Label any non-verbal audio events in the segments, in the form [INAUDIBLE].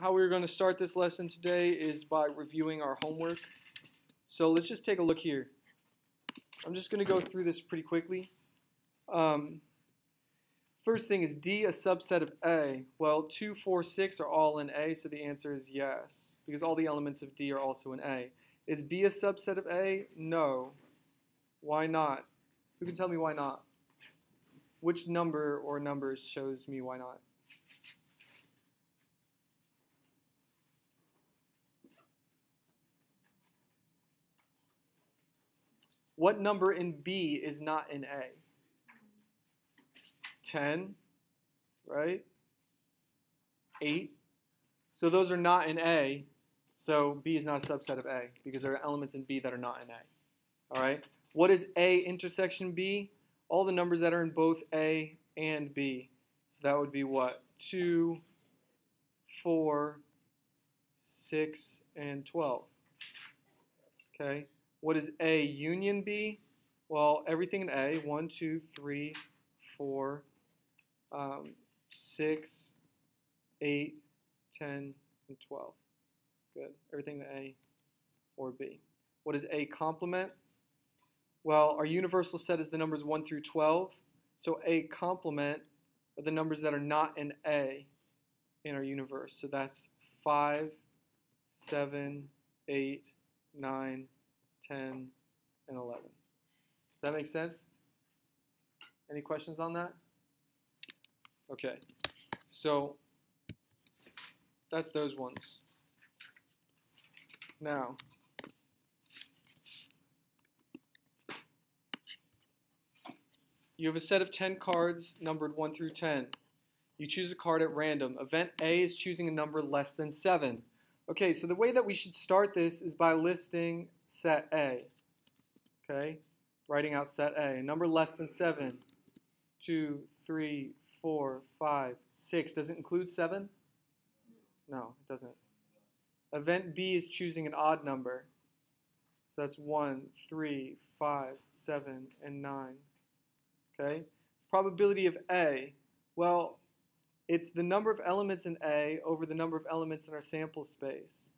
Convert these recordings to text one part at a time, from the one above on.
how we're going to start this lesson today is by reviewing our homework. So let's just take a look here. I'm just going to go through this pretty quickly. Um, first thing is D a subset of A? Well, 2, 4, 6 are all in A, so the answer is yes, because all the elements of D are also in A. Is B a subset of A? No. Why not? Who can tell me why not? Which number or numbers shows me why not? What number in B is not in A? 10, right? 8. So those are not in A. So B is not a subset of A because there are elements in B that are not in A. All right? What is A intersection B? All the numbers that are in both A and B. So that would be what? 2, 4, 6, and 12. Okay? What is A union B? Well, everything in A, 1, 2, 3, 4, um, 6, 8, 10, and 12. Good. Everything in A or B. What is A complement? Well, our universal set is the numbers 1 through 12. So A complement are the numbers that are not in A in our universe. So that's 5, 7, 8, 9, 10, and 11. Does that make sense? Any questions on that? Okay, so that's those ones. Now, you have a set of 10 cards numbered 1 through 10. You choose a card at random. Event A is choosing a number less than 7. Okay, so the way that we should start this is by listing set A. Okay, writing out set A. Number less than 7. 2, 3, 4, 5, 6. Does it include 7? No, it doesn't. Event B is choosing an odd number. So that's 1, 3, 5, 7, and 9. Okay? Probability of A. Well, it's the number of elements in A over the number of elements in our sample space.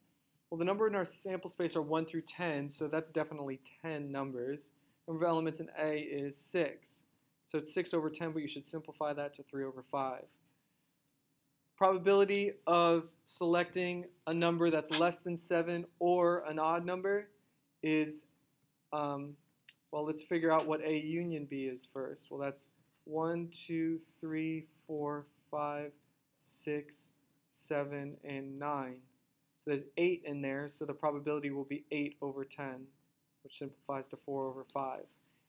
Well, the number in our sample space are 1 through 10, so that's definitely 10 numbers. Number of elements in A is 6. So it's 6 over 10, but you should simplify that to 3 over 5. Probability of selecting a number that's less than 7 or an odd number is, um, well, let's figure out what A union B is first. Well, that's 1, 2, 3, 4, 5, 6, 7, and 9. So there's 8 in there, so the probability will be 8 over 10, which simplifies to 4 over 5.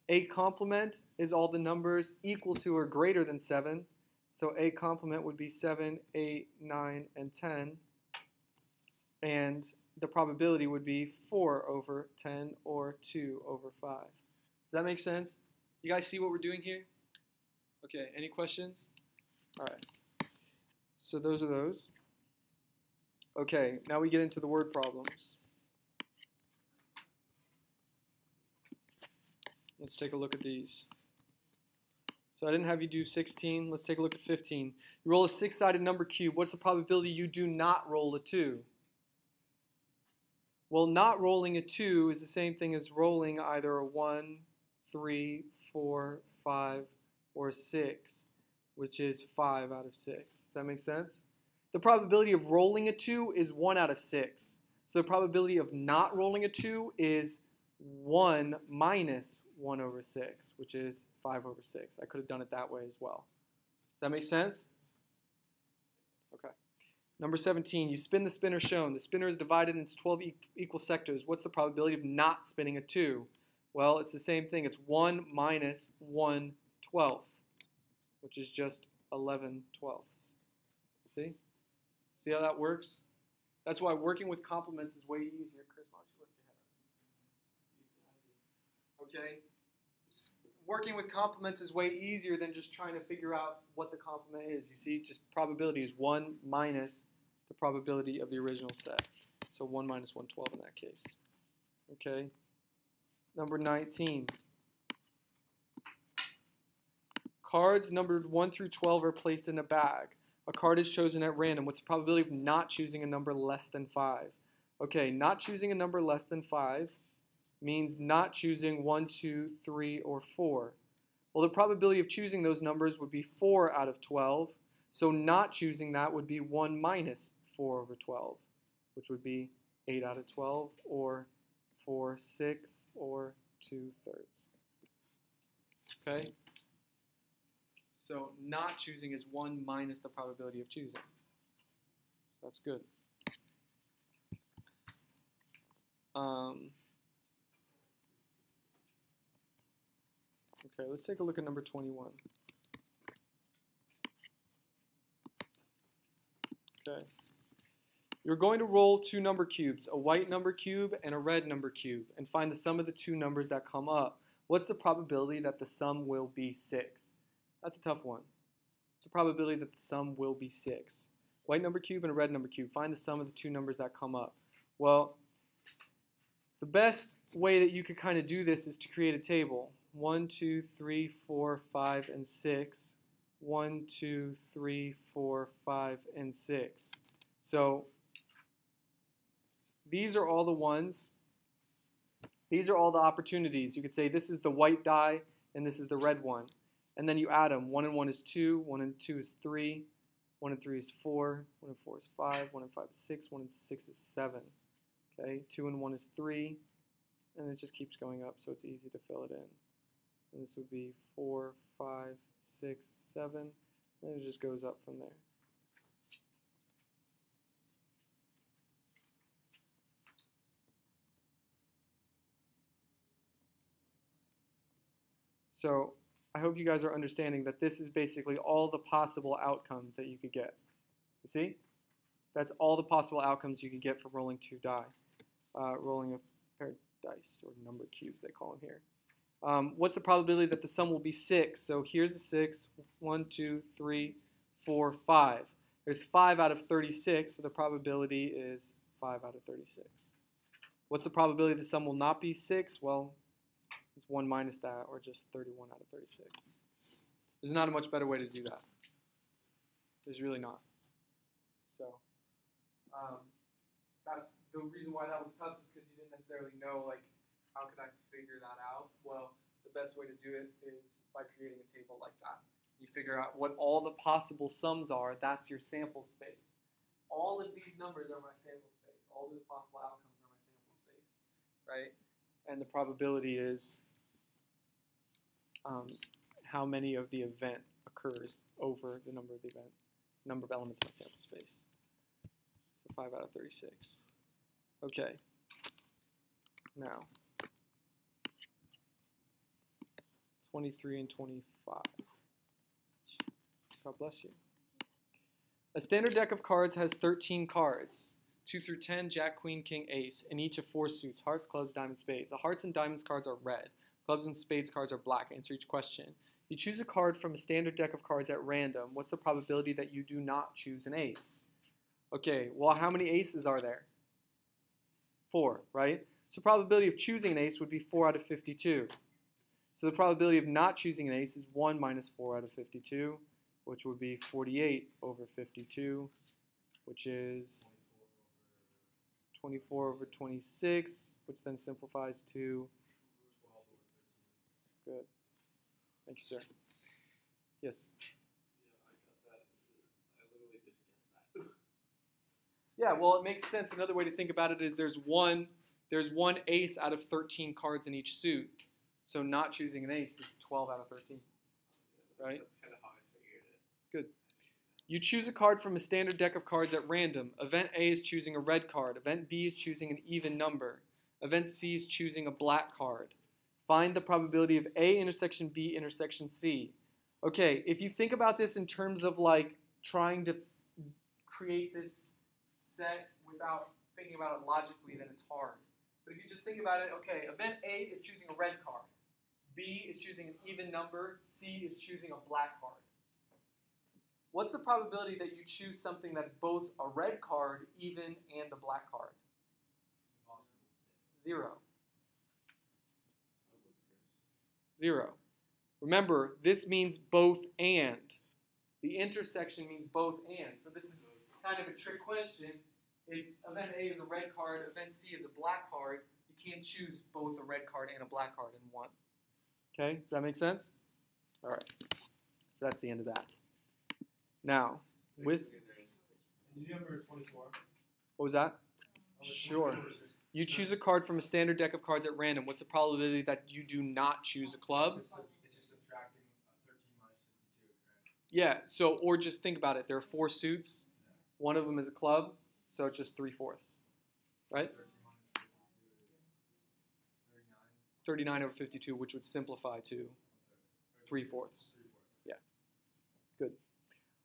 A complement is all the numbers equal to or greater than 7. So A complement would be 7, 8, 9, and 10. And the probability would be 4 over 10 or 2 over 5. Does that make sense? You guys see what we're doing here? Okay, any questions? All right. So those are those. Okay, now we get into the word problems. Let's take a look at these. So I didn't have you do 16. Let's take a look at 15. You roll a six-sided number cube. What's the probability you do not roll a 2? Well, not rolling a 2 is the same thing as rolling either a 1, 3, 4, 5, or 6, which is 5 out of 6. Does that make sense? The probability of rolling a 2 is 1 out of 6. So the probability of not rolling a 2 is 1 minus 1 over 6, which is 5 over 6. I could have done it that way as well. Does that make sense? Okay. Number 17, you spin the spinner shown. The spinner is divided into 12 e equal sectors. What's the probability of not spinning a 2? Well, it's the same thing. It's 1 minus 1 12th, which is just 11 twelfths. See? See how that works? That's why working with complements is way easier. Chris, why don't you lift your head up? Okay? Working with complements is way easier than just trying to figure out what the complement is. You see, just probability is 1 minus the probability of the original set. So 1 minus 112 in that case. Okay? Number 19. Cards numbered 1 through 12 are placed in a bag. A card is chosen at random. What's the probability of not choosing a number less than 5? Okay, not choosing a number less than 5 means not choosing 1, 2, 3, or 4. Well, the probability of choosing those numbers would be 4 out of 12. So not choosing that would be 1 minus 4 over 12, which would be 8 out of 12, or 4 sixths, or 2 thirds. Okay? So not choosing is 1 minus the probability of choosing. So that's good. Um, okay, let's take a look at number 21. Okay. You're going to roll two number cubes, a white number cube and a red number cube, and find the sum of the two numbers that come up. What's the probability that the sum will be 6? That's a tough one. It's a probability that the sum will be 6. White number cube and a red number cube. Find the sum of the two numbers that come up. Well, the best way that you could kind of do this is to create a table. 1, 2, 3, 4, 5, and 6. 1, 2, 3, 4, 5, and 6. So these are all the ones. These are all the opportunities. You could say this is the white die and this is the red one. And then you add them. 1 and 1 is 2, 1 and 2 is 3, 1 and 3 is 4, 1 and 4 is 5, 1 and 5 is 6, 1 and 6 is 7. Okay, 2 and 1 is 3, and it just keeps going up, so it's easy to fill it in. And this would be 4, 5, 6, 7, and it just goes up from there. So I hope you guys are understanding that this is basically all the possible outcomes that you could get. You see? That's all the possible outcomes you could get from rolling two die. Uh, rolling a pair of dice, or number cubes they call them here. Um, what's the probability that the sum will be 6? So here's a 6. 1, 2, 3, 4, 5. There's 5 out of 36, so the probability is 5 out of 36. What's the probability the sum will not be 6? Well, it's 1 minus that, or just 31 out of 36. There's not a much better way to do that. There's really not. So, um, that's the reason why that was tough is because you didn't necessarily know, like, how could I figure that out? Well, the best way to do it is by creating a table like that. You figure out what all the possible sums are, that's your sample space. All of these numbers are my sample space. All those possible outcomes are my sample space, right? And the probability is um, how many of the event occurs over the number of the event, number of elements in the sample space. So 5 out of 36. Okay. Now, 23 and 25. God bless you. A standard deck of cards has 13 cards. 2 through 10, Jack, Queen, King, Ace, and each of four suits, hearts, clubs, diamonds, spades. The hearts and diamonds cards are red. Clubs and spades cards are black. Answer each question. You choose a card from a standard deck of cards at random. What's the probability that you do not choose an ace? Okay, well, how many aces are there? Four, right? So probability of choosing an ace would be 4 out of 52. So the probability of not choosing an ace is 1 minus 4 out of 52, which would be 48 over 52, which is 24 over 26, which then simplifies to Good. Thank you, sir. Yes. Yeah, well, it makes sense. Another way to think about it is there's one there's one ace out of 13 cards in each suit. So not choosing an ace is 12 out of 13. Right? That's kind of how I figured it. Good. You choose a card from a standard deck of cards at random. Event A is choosing a red card. Event B is choosing an even number. Event C is choosing a black card. Find the probability of A intersection B intersection C. Okay, if you think about this in terms of like trying to create this set without thinking about it logically, then it's hard. But if you just think about it, okay, event A is choosing a red card. B is choosing an even number. C is choosing a black card. What's the probability that you choose something that's both a red card, even, and a black card? Zero. Zero. Remember, this means both and. The intersection means both and. So this is kind of a trick question. Is event A is a red card, event C is a black card. You can't choose both a red card and a black card in one. Okay, does that make sense? All right. So that's the end of that. Now, with Did you number 24? what was that? Sure. 24 is just- You choose a card from a standard deck of cards at random. What's the probability that you do not choose a club? It's just, it's just subtracting uh, 13 minus 52, correct? Yeah, so, or just think about it. There are four suits. One of them is a club, so it's just three fourths. Right? 13 minus 52 is 39. 39 over 52, which would simplify to three fourths. Yeah, good.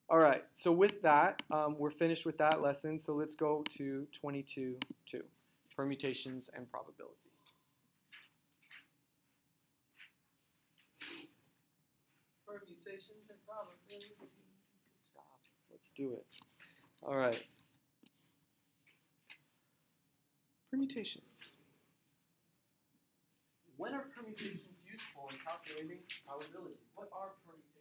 All right, so with that, um, we're finished with that lesson. So let's go to 22 2 permutations and probability. Permutations and probability. Good job. Let's do it. All right. Permutations. When are permutations useful in calculating probability? What are permutations?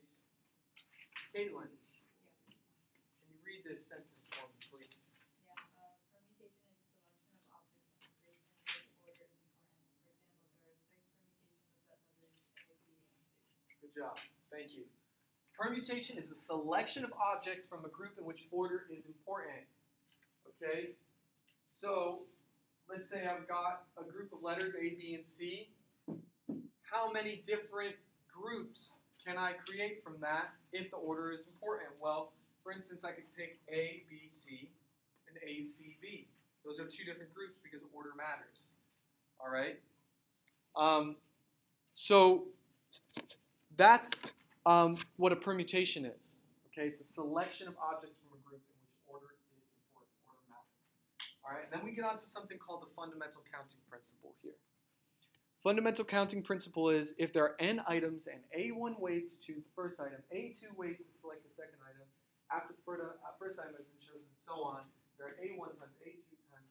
Caitlin, can you read this sentence for me, please? Yeah, uh, permutation is a selection of objects from a group in which order is important. For example, there are six permutations of the letters A, B, and C. Good job. Thank you. Permutation is a selection of objects from a group in which order is important. Okay? So, let's say I've got a group of letters A, B, and C. How many different groups can I create from that if the order is important? Well, for instance, I could pick A, B, C, and A, C, B. Those are two different groups because order matters. All right? Um, so, that's um, what a permutation is. Okay, it's a selection of objects from a group in which order is important, order matters. All right, and then we get on to something called the fundamental counting principle here. Fundamental counting principle is if there are n items and a1 ways to choose the first item, a2 ways to select the second item, after the first, uh, item has been chosen, and so on, there are a1 times a2 times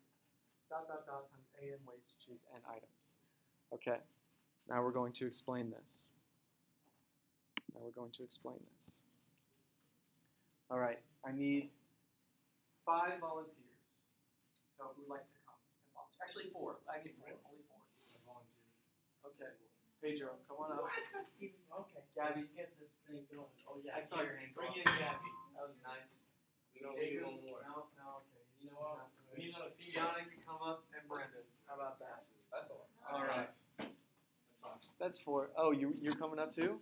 dot dot dot times an ways to choose n items. Okay, now we're going to explain this. Now we're going to explain this. All right, I need five volunteers. So if you'd like to come and volunteer. Actually, four. I need four. Only four. Volunteer. Okay. Pedro, come on up. Okay, Gabby. get this thing going. Oh yeah. I saw your hand. Bring in. Gabby. That was nice. We we need one more. No, no, okay. You know what? We need another female. Gianna can come up and Brendan. How about that? That's all. All right. That's fine. That's four. Oh, you you're coming up too?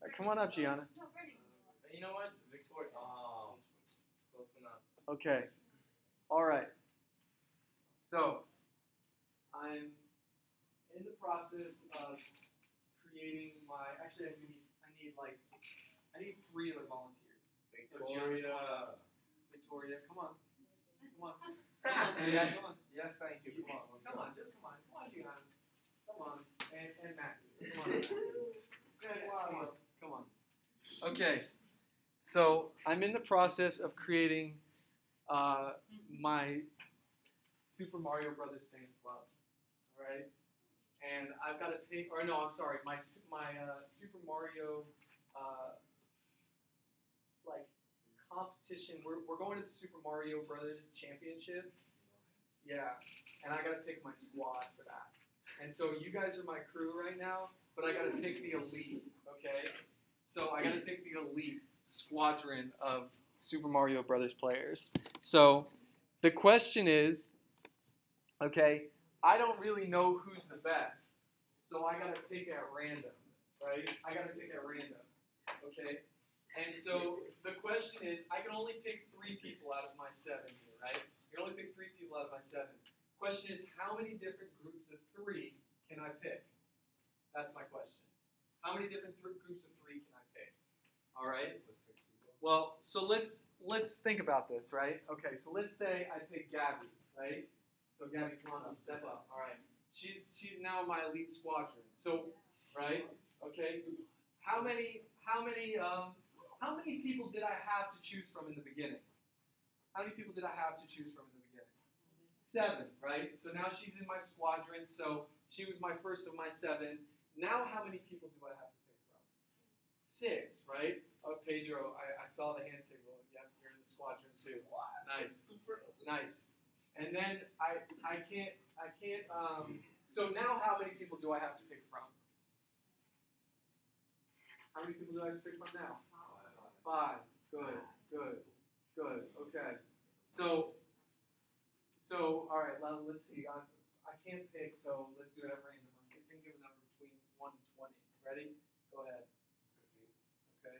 All right, come on up, Gianna. No, Freddie. You know what? Victoria. Oh, um, close enough. Okay. All right. So, I'm in the process of creating my. Actually, I need. I need like. I need three other volunteers. Victoria. Victoria, come on. Come on. Come [LAUGHS] on. Yeah, come on. Yes, thank you. Come on. let's Come go. on. Just come on. Come on, Gianna. Come on. And and Matthew. Come on. [LAUGHS] Come on. Come on. Okay. So I'm in the process of creating uh, my Super Mario Brothers fan club. All right. And I've got to pick, or no, I'm sorry, my my uh, Super Mario uh, like competition. We're, we're going to the Super Mario Brothers Championship. Yeah, and I got to pick my squad for that. And so you guys are my crew right now, but I got to pick the elite. Okay. So I got to pick the elite squadron of Super Mario Brothers players. So the question is, okay, I don't really know who's the best, so I got to pick at random, right? I got to pick at random, okay? And so the question is, I can only pick three people out of my seven here, right? I can only pick three people out of my seven. Question is, how many different groups of three can I pick? That's my question. How many different groups of three can I pick? All right. With six people. Well, so let's let's think about this, right? Okay, so let's say I pick Gabby, right? So Gabby, come on up, step up. All right. She's she's now in my elite squadron. So, right? Okay. How many how many um how many people did I have to choose from in the beginning? How many people did I have to choose from in the beginning? Seven, right? So now she's in my squadron. So she was my first of my seven. Now how many people do I have to pick from? six, right? Oh, Pedro, I, I saw the hand signal. Yep, you're in the squadron too. Nice, nice. And then I I can't I can't um. So now, how many people do I have to pick from? How many people do I have to pick from now? Five. Good. Good. Good. Okay. So. So all right. Let, let's see. I, I can't pick. So let's do it at random. I'm thinking of a number between one and twenty. Ready? Go ahead. Okay.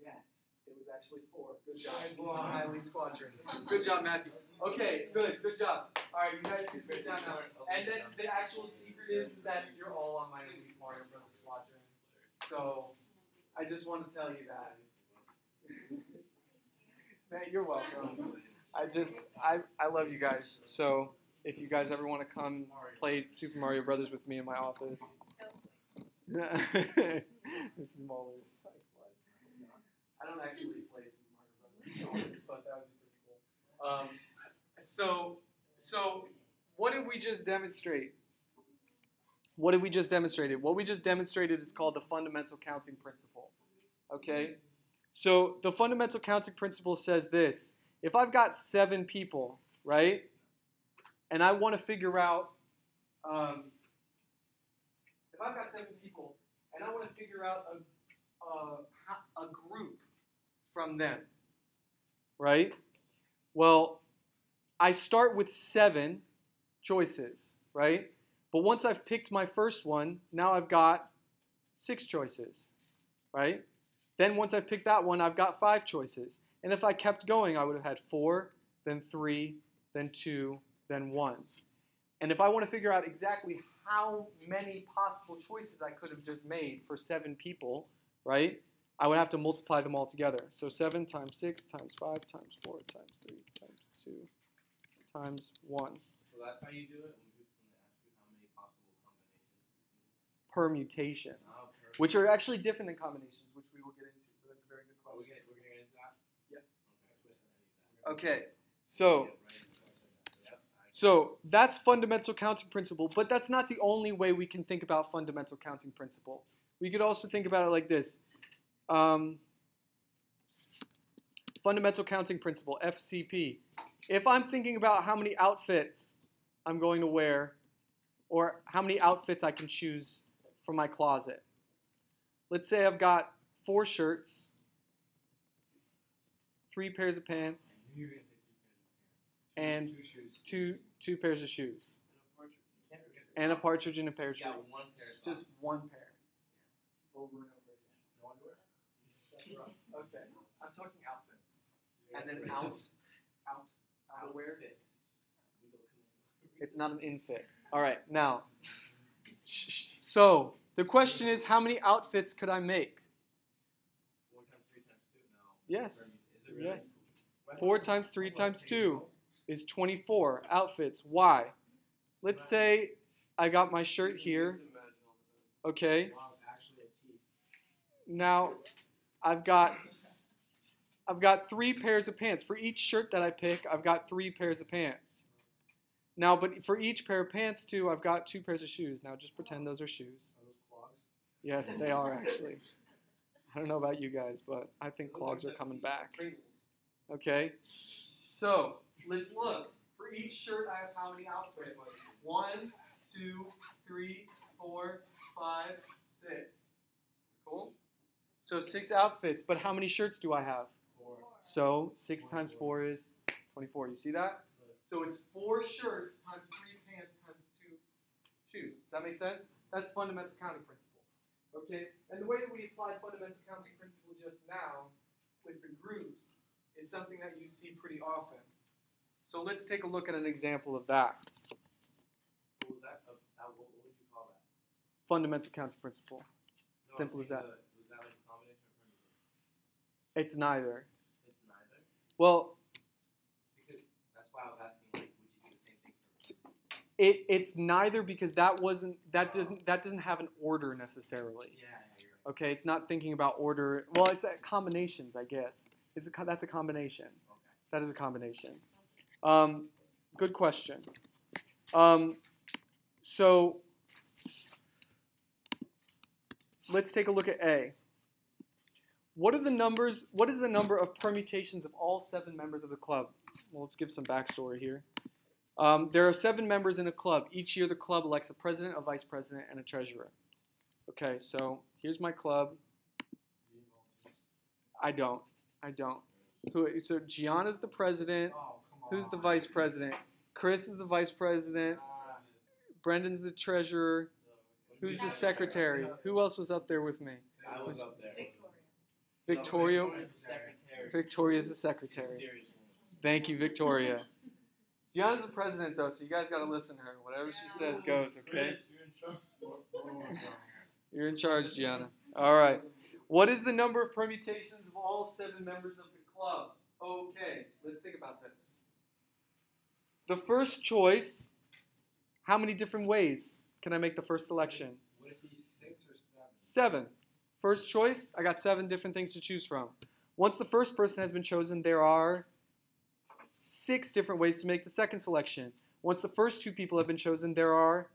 Yes, it was actually four. Good job. My elite squadron. Good job, Matthew. Okay, good, good job. All right, you guys can sit down now. And then the actual secret is that you're all on my elite Mario Brothers squadron. So I just want to tell you that. [LAUGHS] Man, you're welcome. I just I I love you guys. So if you guys ever want to come play Super Mario Brothers with me in my office. [LAUGHS] this is Muller's I don't actually play Super Mario Brothers, but that would be pretty cool. Um, so, so what did we just demonstrate? What did we just demonstrated? What we just demonstrated is called the fundamental counting principle. Okay? So the fundamental counting principle says this. If I've got seven people, right, and I want to figure out, um, if I've got seven people and I want to figure out a, a, a group from them, right? Well, I start with seven choices, right? But once I've picked my first one, now I've got six choices, right? Then once I've picked that one, I've got five choices. And if I kept going, I would have had four, then three, then two, then one. And if I want to figure out exactly how many possible choices I could have just made for seven people, right? I would have to multiply them all together. So 7 times 6 times 5 times 4 times 3 times 2 times 1. So that's how you do it? When you ask you how many possible combinations? Permutations, Oh, which are actually different than combinations, which we will get into. But that's a very good question. we're gonna get into that? Yes. Okay. Okay, so. So that's fundamental counting principle, but that's not the only way we can think about fundamental counting principle. We could also think about it like this. Um, fundamental counting principle, FCP. If I'm thinking about how many outfits I'm going to wear, or how many outfits I can choose from my closet. Let's say I've got four shirts, three pairs of pants, You're gonna say two and Two. Two two pairs of shoes, You can't and a partridge in a pear tree. You got one pair of Just one pair. Over and over again. No underwear? Okay. I'm talking outfits. As in out, out, outerwear. It's not an infit. All right. Now, sh- sh- so the question is, how many outfits could I make? Four times three times two? No. Yes. Is it really? Yes. Four times three times two is 24 outfits. Why? Let's say I got my shirt here. Okay. Wow, it's actually a T. Now, I've got I've got three pairs of pants. For each shirt that I pick, I've got three pairs of pants. Now, but for each pair of pants too, I've got two pairs of shoes. Now, just pretend those are shoes. Are those clogs? Yes, they are actually. I don't know about you guys, but I think clogs are coming back. Okay. So let's look. For each shirt, I have how many outfits? One, two, three, four, five, six. Cool. So six outfits, but how many shirts do I have? Four. So six times four is twenty-four. You see that? So it's four shirts times three pants times two shoes. Does that make sense? That's fundamental counting principle. Okay? And the way that we applied fundamental counting principle just now with the groups is something that you see pretty often. So let's take a look at an example of that. What that? Uh, what, what would you call that? Fundamental counting principle. No, Simple as that. the- Was that like? It's neither. It's neither. Well, Because that's why I was asking, like, would you do the same thing for it, it's neither because that wasn't that doesn't that doesn't have an order necessarily. Yeah, yeah, right. Okay, it's not thinking about order. Well, it's a combinations, I guess. It's a that's a combination. Okay. That is a combination. Um, good question. Um, so let's take a look at A. What are the numbers? What is the number of permutations of all seven members of the club? Well, let's give some backstory here. Um, there are seven members in a club. Each year, the club elects a president, a vice president, and a treasurer. Okay, so here's my club. I don't. I don't. Who? So Gianna's the president. Oh, Who's the vice president? Chris is the vice president. Brendan's the treasurer. Who's the secretary? Who else was up there with me? I was up there. Victoria. The secretary. The secretary. Thank you, Victoria. Gianna's the president, though, so you guys gotta listen to her. Whatever she says goes, okay? You're in charge, Gianna. All right. What is the number of permutations of all seven members of the club? Okay, let's think about this. The first choice, how many different ways can I make the first selection? Would it be six or seven? Seven. First choice, I got seven different things to choose from. Once the first person has been chosen, there are six different ways to make the second selection. Once the first two people have been chosen, there are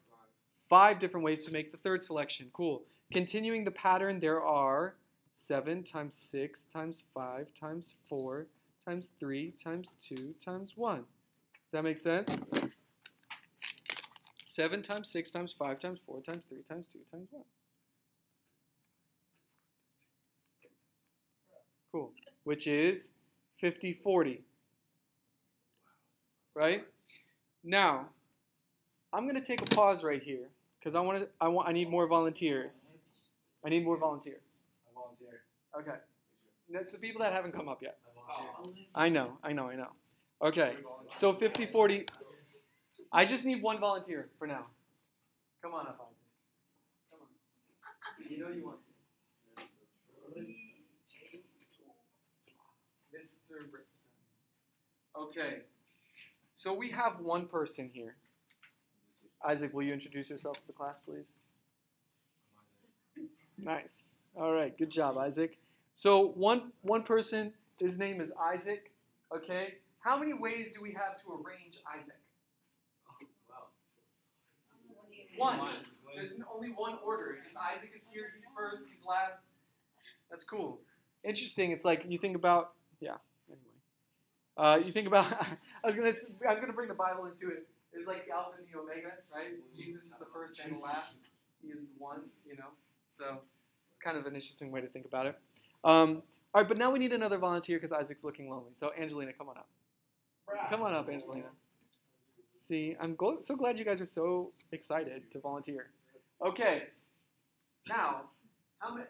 five different ways to make the third selection. Cool. Continuing the pattern, there are 7 times 6 times 5 times 4 times 3 times 2 times 1. Does that make sense? 7 times 6 times 5 times 4 times 3 times 2 times 1. Cool. Which is 50 40. Right? Now, I'm going to take a pause right here because I want to I want I need more volunteers. I need more volunteers. I volunteer. Okay. That's the people that haven't come up yet. I volunteer. I know, I know, I know. Okay. So 50 40 I just need one volunteer for now. Come on up, Isaac. Come on. You know you want to. Mr. Britson. Okay. So we have one person here. Isaac, will you introduce yourself to the class, please? Nice. All right. Good job, Isaac. So one one person, his name is Isaac. Okay. How many ways do we have to arrange Isaac? One. There's only one order. It's just Isaac is here. He's first. He's last. That's cool. Interesting. It's like you think about. Yeah. Anyway, uh, you think about. [LAUGHS] I was gonna. s- I was gonna bring the Bible into it. It's like the Alpha and the Omega, right? Jesus is the first and the last. He is the one. You know. So it's kind of an interesting way to think about it. Um, all right, but now we need another volunteer because Isaac's looking lonely. So Angelina, come on up. Come on up, Angelina. See, I'm gl- so glad you guys are so excited to volunteer. Okay, now,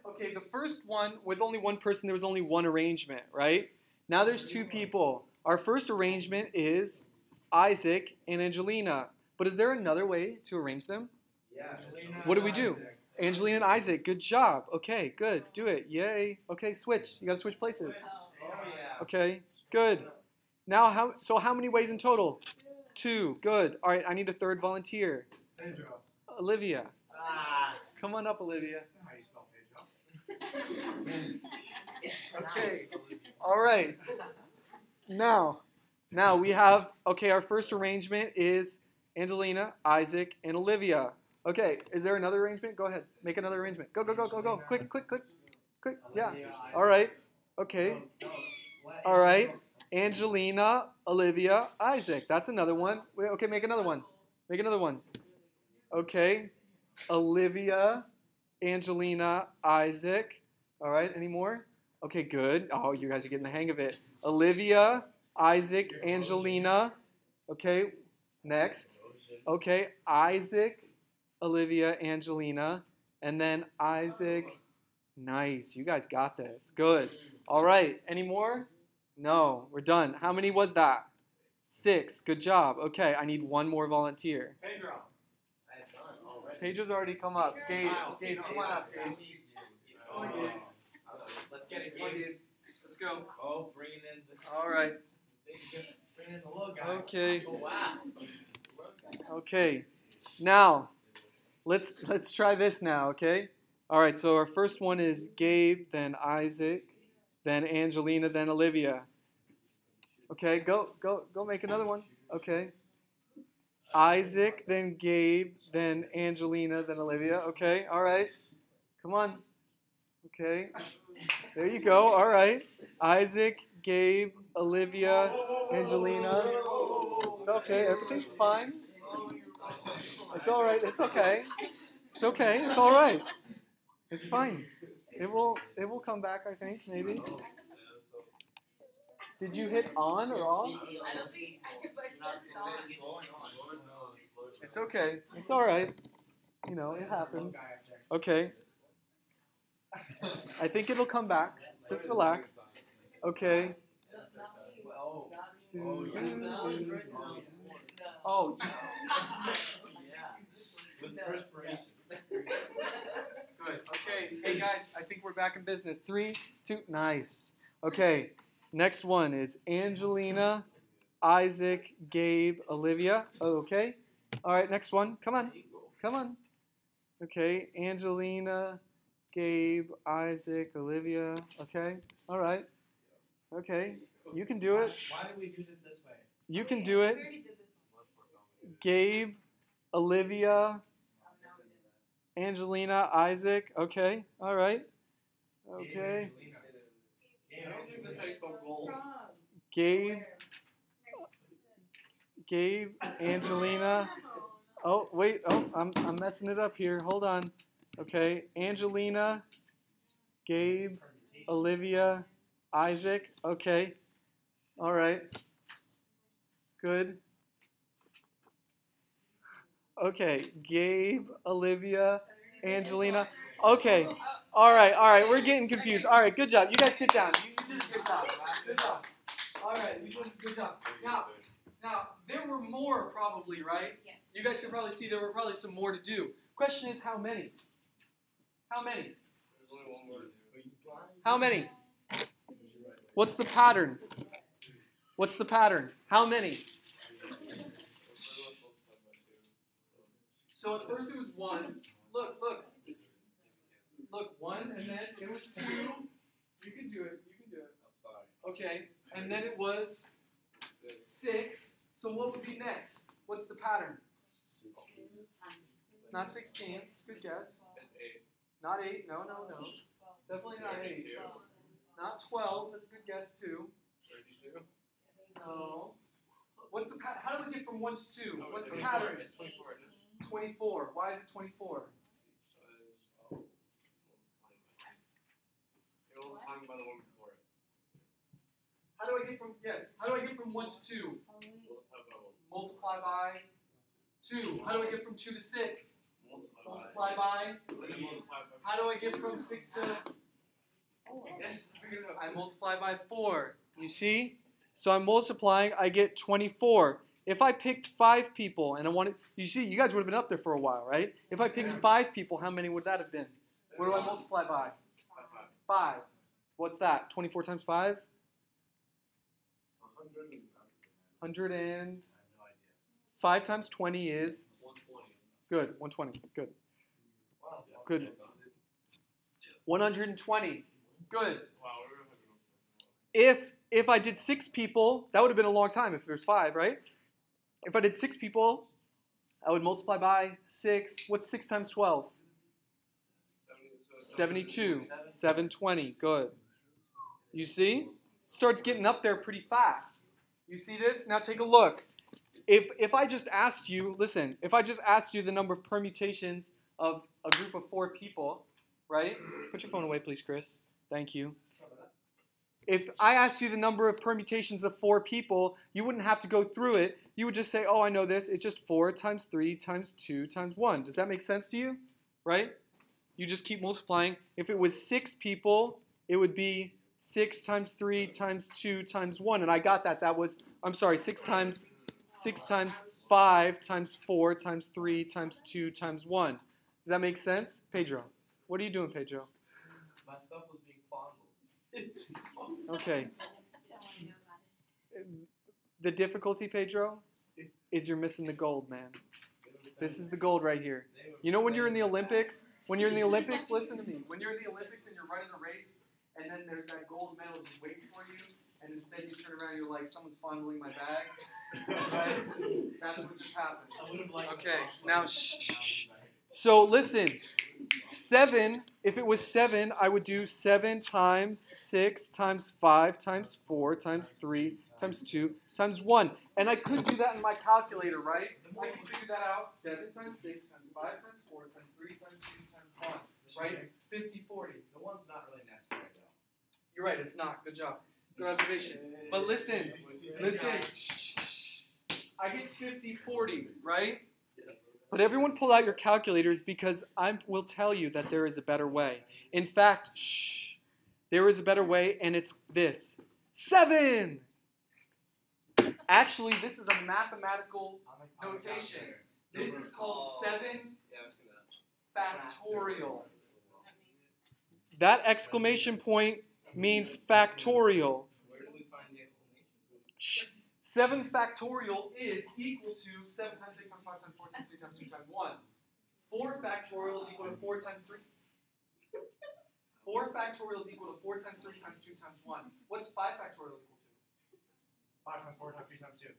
okay, the first one with only one person, there was only one arrangement, right? Now there's two people. Our first arrangement is Isaac and Angelina. But is there another way to arrange them? Yeah. What do we do? Angelina and Isaac, good job. Okay, good. Do it. Yay. Okay, switch. You gotta switch places. Oh yeah. Okay, good. Now how so how many ways in total? Two. Good. All right, I need a third volunteer. Pedro. Olivia. Ah. Come on up, Olivia. How you spell Pedro? [LAUGHS] Okay. All right. Now, now we have okay, our first arrangement is Angelina, Isaac, and Olivia. Okay, is there another arrangement? Go ahead. Make another arrangement. Go, go, go, go, go. Quick, quick, quick. Quick. Yeah. All right. Okay. All right. Angelina, Olivia, Isaac. That's another one. Wait, okay, make another one. Make another one. Okay. Olivia, Angelina, Isaac. All right, any more? Okay, good. Oh, you guys are getting the hang of it. Olivia, Isaac, Angelina. Okay, next. Okay, Isaac, Olivia, Angelina, and then Isaac. Nice, you guys got this. Good. All right, any more? No, we're done. How many was that? Six. Good job. Okay, I need one more volunteer. Pedro. Done already. Pages already come up. Gabe. Gabe, come on up, Gabe. Oh, Gabe. Let's get it, Gabe. Let's go. Oh, bringing in the. All right. Bring in the little guy. Okay. Oh, wow. Okay. Now, let's let's try this now, okay? All right, so our first one is Gabe, then Isaac, then Angelina, then Olivia. Okay, go go go make another one. Okay. Isaac, then Gabe, then Angelina, then Olivia. Okay, all right. Come on. Okay. There you go. All right. Isaac, Gabe, Olivia, Angelina. It's okay. Everything's fine. It's all right. It's okay. It's okay. It's all right. It's fine. It will. It will come back. I think maybe. Did you hit on or off? I don't think I could put it on. It's okay. It's all right. You know, it happens. Okay. I think it'll come back. Just relax. Okay. Oh, [LAUGHS] [LAUGHS] good. Okay. Hey guys, I think we're back in business. Three, two, nice. Okay. Next one is Angelina, Isaac, Gabe, Olivia. Oh, okay. All right. Next one. Come on. Come on. Okay. Angelina, Gabe, Isaac, Olivia. Okay. All right. Okay. You can do it. Why do we do this this way? You can do it. We already did this one. Gabe, Olivia, Oh, now we did it. Angelina, Isaac. Okay. All right. Okay. I don't think that's how you spell gold. Gabe, Gabe, Angelina. Oh, wait. Oh, I'm, I'm messing it up here. Hold on. Okay. Angelina, Gabe, Olivia, Isaac. Okay. All right. Good. Okay. Gabe, Olivia, Angelina. Okay. All right. All right. We're getting confused. All right. Good job. You guys sit down. You, you did a good job. Good job. All right. You did a good job. Now, now there were more probably, right? Yes. You guys can probably see there were probably some more to do. Question is how many? How many? There's only one more to do. How many? What's the pattern? What's the pattern? How many? So at first it was one. Look, look. Look, one, and then it was two. You can do it. You can do it. I'm sorry. Okay. And then it was six. So what would be next? What's the pattern? It's not 16. It's a good guess. It's eight. Not eight. No, no, no. Definitely not eight. Not 12. That's a good guess, too. 32. No. What's the pattern? How do we get from 1 to 2? What's the pattern? It's 24. 24. Why is it 24? So it's, oh, It was talking about the one before it. How do I get from, yes, how do I get from 1 to 2? We'll have a Multiply by 2. How do I get from 2 to 6? multiply by. by. Then multiply by. How do I get from 6 to. Yes, figure it out. I multiply by 4. You see? So I'm multiplying, I get 24. If I picked 5 people and I wanted, you see, you guys would have been up there for a while, right? If I picked 5 people, how many would that have been? What do I multiply by? Five. What's that? 24 times 5? Hundred and. 100 and. I have no idea. 5 times 20 is. One twenty. Good. 120. Good. Good. 120. Good. Wow, If if I did six people, that would have been a long time if there's five, right? If I did six people, I would multiply by six. What's six times 12? 72. 720. Good. You see? Starts getting up there pretty fast. You see this? Now take a look. If, if I just asked you, listen, if I just asked you the number of permutations of a group of four people, right? Put your phone away, please, Chris. Thank you. If I asked you the number of permutations of four people, you wouldn't have to go through it. You would just say, oh, I know this. It's just 4 times 3 times 2 times 1. Does that make sense to you? Right? You just keep multiplying. If it was 6 people, it would be 6 times 3 times 2 times 1. And I got that. That was, I'm sorry, 6 times 6 times 5 times 4 times 3 times 2 times 1. Does that make sense? Pedro, what are you doing, Pedro? My stuff was being. Okay. Telling you about it. The difficulty, Pedro, is you're missing the gold, man. This is the gold right here. You know when you're in the Olympics? When you're in the Olympics, listen to me. When you're in the Olympics and you're running a race, and then there's that gold medal just waiting for you, and instead you turn around and you're like, someone's fondling my bag. Right? That's what just happened. I would have liked. Okay, now shh. So listen, Seven, if it was seven, I would do seven times six times five times four times three times two times one. And I could do that in my calculator, right? I can figure that out. Seven times six times five times four times three times two times one. Right? 50, 40. The one's not really necessary though. You're right, it's not. Good job. Good observation. But listen, listen. I get 50, 40, right? But everyone pull out your calculators because I will tell you that there is a better way. In fact, shh, there is a better way, and it's this seven. Actually, this is a mathematical notation. This is called seven factorial. That exclamation point means factorial. Where do we find the explanation? Shh. 7 factorial is equal to 7 times 6 times 5 times 4 times 3 times 2 times 1. 4 factorial is equal to 4 times 3. 4 factorial is equal to 4 times 3 times 2 times 1. What's 5 factorial equal to? Five times four times three times two.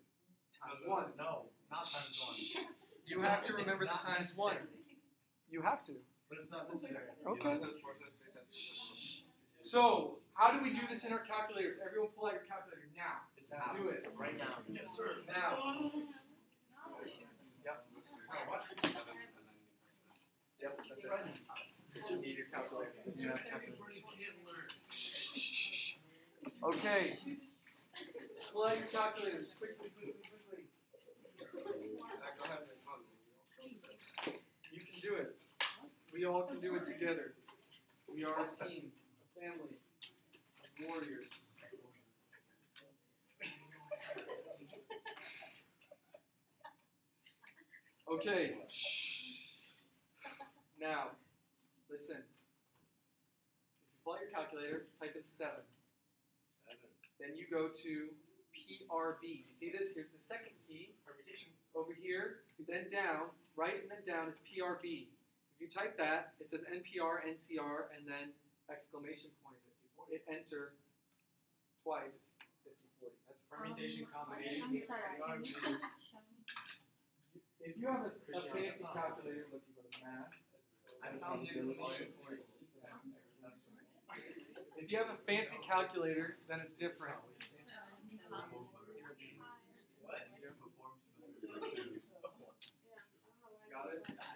Times 1. No, not times one. [LAUGHS] You have to remember the times 1. You have to. But it's not necessary. Okay. Times four times three times two. So, how do we do this in our calculators? Everyone pull out your calculator now. Do it. Right now. Yes, sir. Now. What? Yep, that's it. You need your calculator. You have calculators. Okay. Your calculators quickly, quickly, quickly. You can do it. We all can do it together. We are a team, a family, of warriors. Okay. Shh. Now, listen. If you pull out your calculator, type in seven. Seven. Then you go to PRB. You see this? Here's the second key. Permutation. Over here, then down, right and then down is PRB. If you type that, it says NPR, NCR, and then exclamation point. Hit enter twice. 50, 40. That's um, permutation combination. I'm sorry. [LAUGHS] [LAUGHS] If you have a, a fancy calculator, look, you go to math. I found the explanation for it. If you have a fancy calculator, then it's different. Got?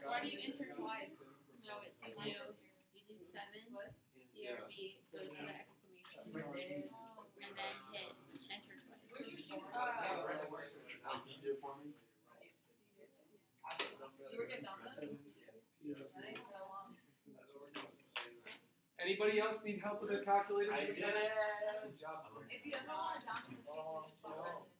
Why do you enter twice? No, it's you do, you do seven, PRB, go to the exclamation and then hit enter twice. You were getting on Anybody else need help with their calculator? I did it. Good job, sir. If you have no more documents, Oh, just follow it.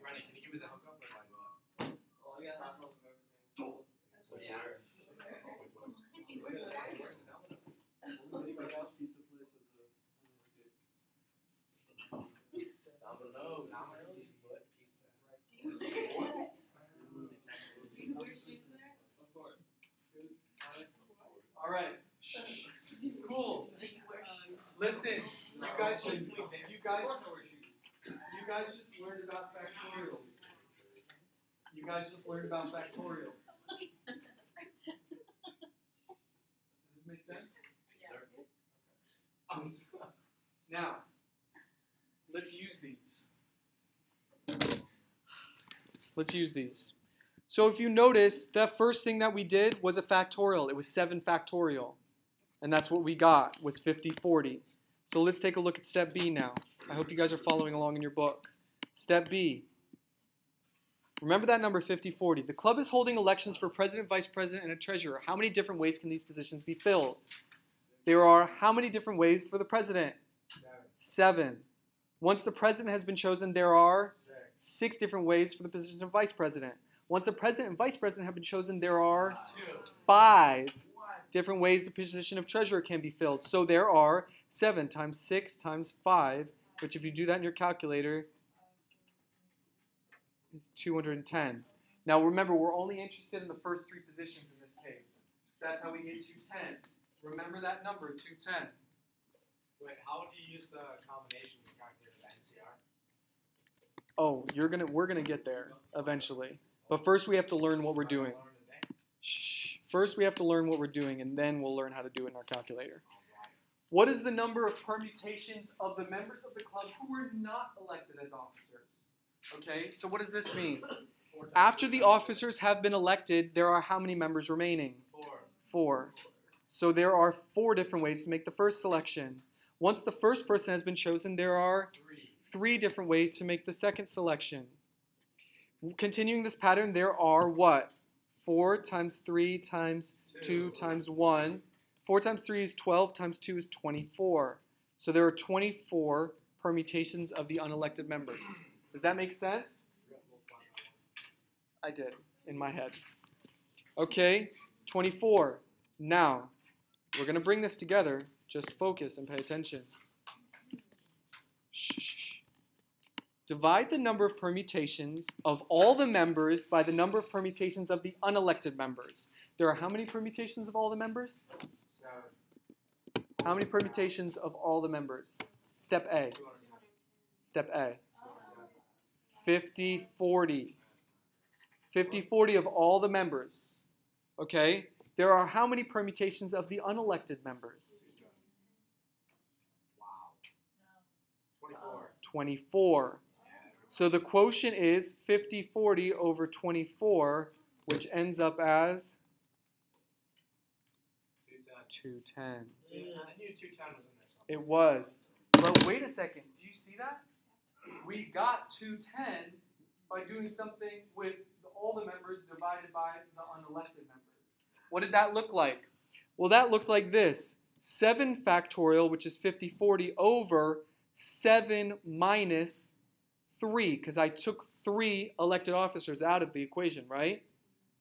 Ronnie, can you give me the hookup or do uh, I go up? Oh, yeah, that hookup. Yeah. Domino's. Domino's. Foot pizza. All right. Cool. Listen, you guys just you guys you guys just learned about factorials. You guys just learned about factorials. Does this make sense? Um, now, let's use these. Let's use these. So if you notice, that first thing that we did was a factorial. It was 7 factorial. And that's what we got, was 50, 40. So let's take a look at step B now. I hope you guys are following along in your book. Step B. Remember that number 50, 40. The club is holding elections for president, vice president, and a treasurer. How many different ways can these positions be filled? There are how many different ways for the president? Seven. Once the president has been chosen, there are Six. different ways for the position of vice president. Once the president and vice president have been chosen, there are five different ways the position of treasurer can be filled. So there are seven times six times five, which if you do that in your calculator, is 210. Now remember, we're only interested in the first three positions in this case. That's how we get 210. Remember that number, 210. Wait, how do you use the combination to calculate the NCR? Oh, you're gonna we're gonna get there eventually. But first we have to learn what we're doing. Shh. First, we have to learn what we're doing, and then we'll learn how to do it in our calculator. What is the number of permutations of the members of the club who were not elected as officers? Okay, so what does this mean? [COUGHS] After the officers have been elected, there are how many members remaining? Four. Four. So there are four different ways to make the first selection. Once the first person has been chosen, there are Three. three different ways to make the second selection. Continuing this pattern, there are what? 4 times 3 times 2 times 1. 4 times 3 is 12, times 2 is 24. So there are 24 permutations of the unelected members. Does that make sense? I did, in my head. Okay, 24. Now, we're going to bring this together. Just focus and pay attention. Divide the number of permutations of all the members by the number of permutations of the unelected members. There are how many permutations of all the members? How many permutations of all the members? Step A. Step A. 50, 40. 50, 40 of all the members. Okay? There are how many permutations of the unelected members? Wow. Twenty-four. 24. So the quotient is 50, 40 over 24, which ends up as. 210. See, I knew two ten was in there somewhere. It was. But wait a second. Do you see that? We got 210 by doing something with all the members divided by the unelected members. What did that look like? Well, that looked like this 7 factorial, which is 50, 40, over 7 minus 3, because I took 3 elected officers out of the equation, right?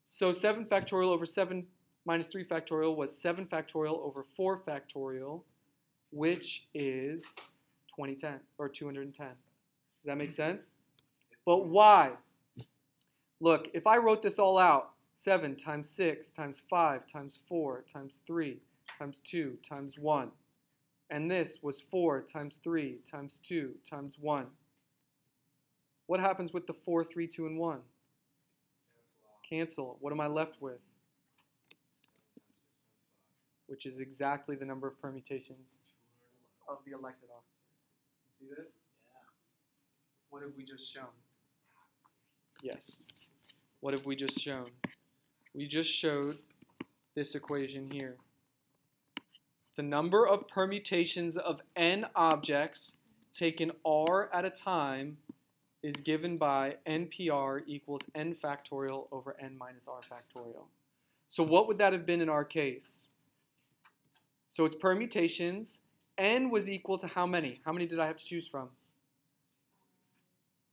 So 7 factorial over 7 minus 3 factorial was 7 factorial over 4 factorial, which is 2010 or 210. Does that make mm-hmm. sense? But why? Look, if I wrote this all out 7 times 6 times 5 times 4 times 3 times 2 times 1, and this was 4 times 3 times 2 times 1, what happens with the 4, 3, 2, and 1? Cancel. What am I left with? Which is exactly the number of permutations of the elected officers. You see this? Yeah. What have we just shown? Yes. What have we just shown? We just showed this equation here. The number of permutations of n objects taken r at a time is given by npr equals n factorial over n minus r factorial. So what would that have been in our case? So it's permutations. n was equal to how many? How many did I have to choose from?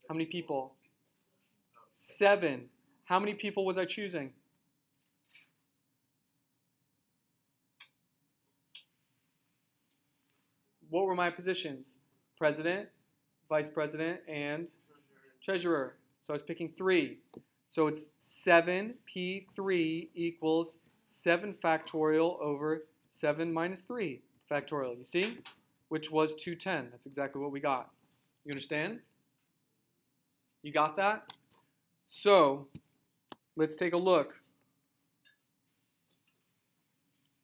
How many people? Seven. How many people was I choosing? What were my positions? President, vice president, and treasurer. So I was picking three. So it's 7p3 equals 7 factorial over 7 minus 3 factorial. You see? Which was 210. That's exactly what we got. You understand? You got that? So, let's take a look.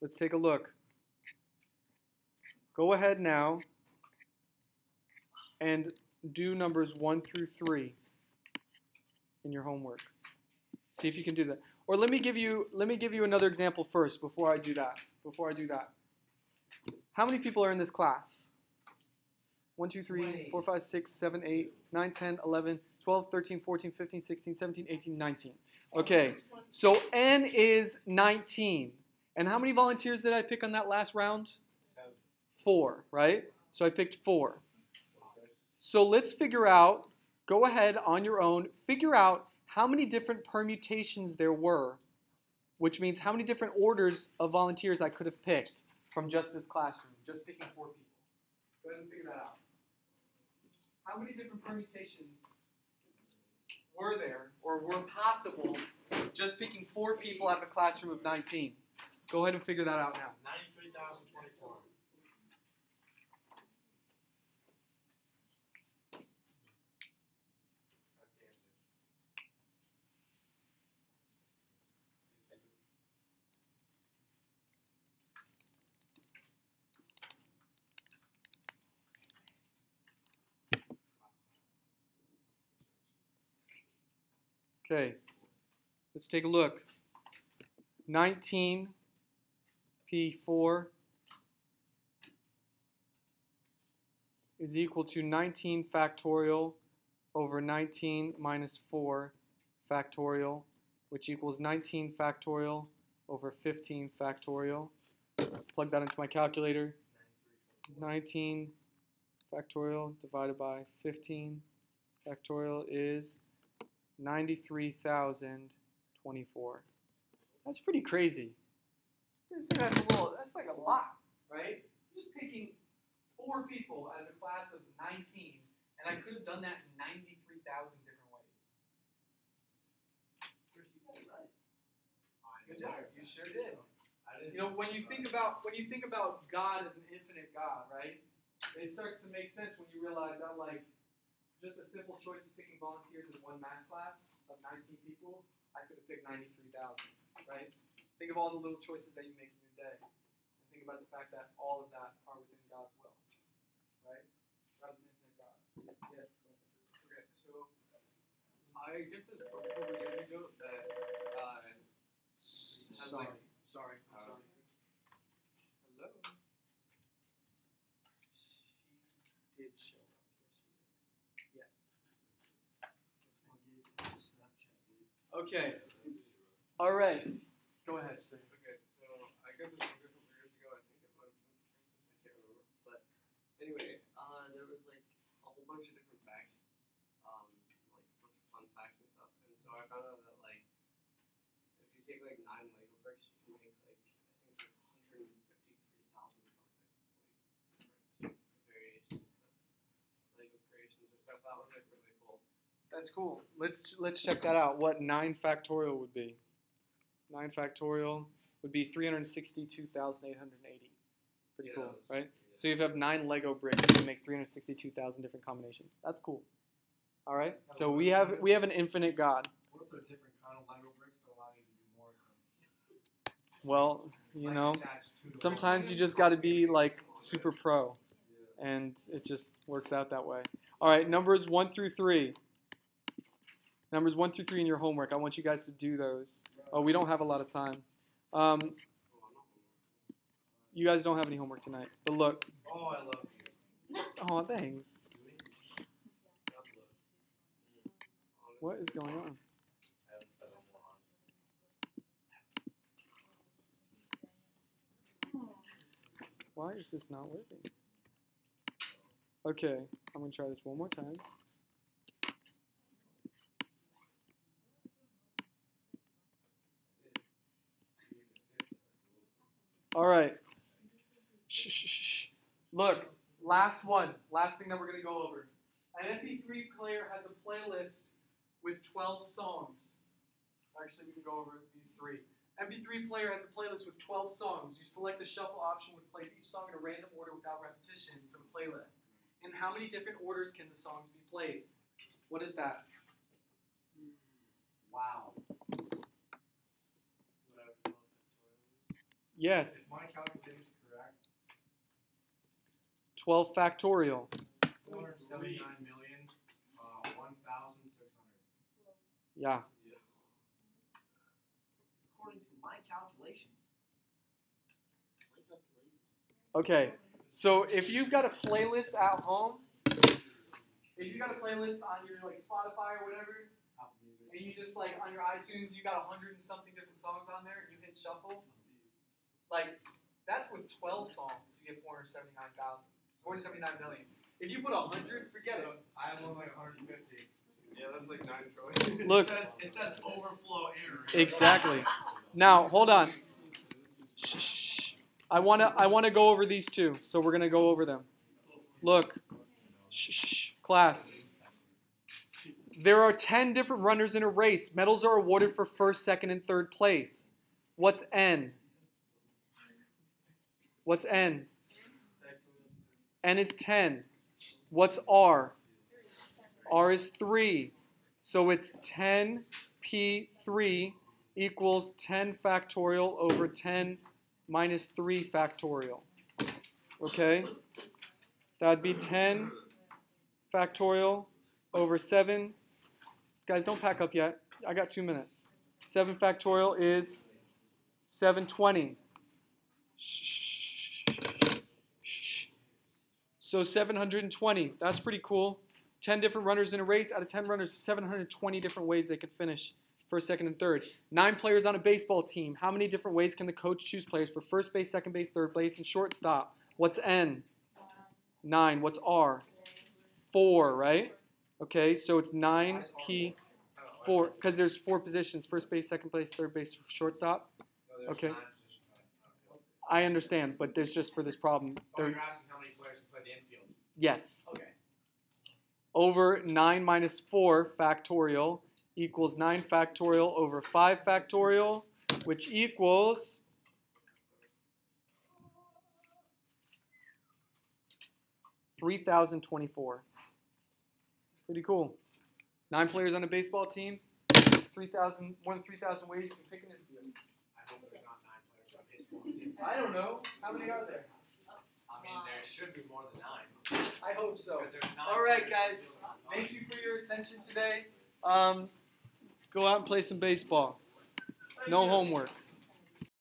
Let's take a look. Go ahead now and do numbers 1 through 3 in your homework. See if you can do that. Or let me give you let me give you another example first before I do that. Before I do that. How many people are in this class? 1, 2, 3, 4, 5, 6, 7, 8, 9, 10, 11, 12, 13, 14, 15, 16, 17, 18, 19. Okay, so N is 19. And how many volunteers did I pick on that last round? Four, right? So I picked four. So let's figure out, go ahead on your own, figure out how many different permutations there were, which means how many different orders of volunteers I could have picked from just this classroom, just picking four people. Go ahead and figure that out. How many different permutations were there or were possible just picking four people out of a classroom of 19? Go ahead and figure that out now. 93,000. Okay, let's take a look. 19 P4 is equal to 19 factorial over 19 minus 4 factorial, which equals 19 factorial over 15 factorial. Plug that into my calculator. 19 factorial divided by 15 factorial is 93,024. That's pretty crazy. I just think that's a little, that's like a lot, right? Just picking four people out of a class of 19, and I could have done that in 93,000 different ways. You got it. Good job. You sure did. You know, when you think about when you think about God as an infinite God, right? It starts to make sense when you realize that like just a simple choice of picking volunteers in one math class of 19 people, I could have picked 93,000, right? Think of all the little choices that you make in your day. And think about the fact that all of that are within God's will, right? God's an infinite God. Yes. Okay, so I get this book over years ago that uh, has Sorry. like Sorry. I'm Uh, sorry. hello. She did show up. Yes, she did. Yes. Okay. All right. Go ahead. Sir. Okay, so I got this book a couple years ago. I think it might have been I can't remember. But anyway, uh, there was like a whole bunch of different facts, um, like a bunch of fun facts and stuff. And so I found out that like if you take like nine Lego bricks, you can make like I think it's like 153,000 something, like different variations of Lego creations or stuff. That was like really cool. That's cool. Let's let's check that out. What nine factorial would be? Nine factorial would be three hundred sixty-two thousand eight hundred eighty. Pretty Yeah, cool, right? pretty So if you have nine Lego bricks, you can make three hundred sixty-two thousand different combinations. That's cool. All right. So we have we have an infinite God. What if different kind of Lego bricks that allow you to do more? Well, you know, to sometimes you just got to be like super pro, and it just works out that way. All right, numbers one through three. Numbers one through three in your homework. I want you guys to do those. Oh, we don't have a lot of time. Um, you guys don't have any homework tonight. But look. Oh, I love you. Oh, thanks. What is going on? I haven't said it in a while. Why is this not working? Okay, I'm gonna try this one more time. All right. Shh, shh, shh. Look, last one. Last thing that we're gonna go over. An MP3 player has a playlist with 12 songs. Actually, we can go over these three. MP3 player has a playlist with 12 songs. You select the shuffle option, which plays each song in a random order without repetition for the playlist. In how many different orders can the songs be played? What is that? Hmm. Wow. Yes, Is my calculations correct? 12 factorial. Four hundred seventy-nine million, uh, one thousand six hundred. Yeah. According to my calculations. Okay. So if you've got a playlist at home, if you got a playlist on your like Spotify or whatever, and you just like on your iTunes, you got a hundred and something different songs on there, and you hit shuffle, like that's with 12 songs, you get 479,000, 479 million. If you put a hundred, forget it. I have one like hundred and fifty. Yeah, that's like nine trillion. [LAUGHS] Look. It says, it says overflow error. Exactly. Now hold on. Shh, shh, shh. I wanna I wanna go over these two, so we're gonna go over them. Look, shh, shh, shh. class. There are 10 different runners in a race. Medals are awarded for first, second, and third place. What's N? What's N? N is 10. What's R? R is 3. So it's 10p3 equals 10 factorial over 10 minus 3 factorial. Okay? That'd be 10 factorial over 7. Guys, don't pack up yet. I got two minutes. 7 factorial is 720. So 720. That's pretty cool. 10 different runners in a race. Out of 10 runners, 720 different ways they could finish first, second, and third. Nine players on a baseball team. How many different ways can the coach choose players for first base, second base, third base, and shortstop? What's N? Nine. What's R? Four, right? Okay, so it's 9P, four, because there's four positions first base, second base, third base, shortstop. Okay. nine positions on the field. I understand, but there's just for this problem. Oh, There, you're asking how many players can play the infield? Yes. Okay. over 9 minus 4 factorial equals 9 factorial over 5 factorial, which equals three thousand twenty-four. Pretty cool. Nine players on a baseball team. Three thousand, more than three thousand ways you can pick an infield. I hope there's not nine players on baseball team. I don't know. How many are there? I mean, there should be more than nine. I hope so. All right, guys. on the field. Thank you for your attention today. Um, go out and play some baseball. No homework.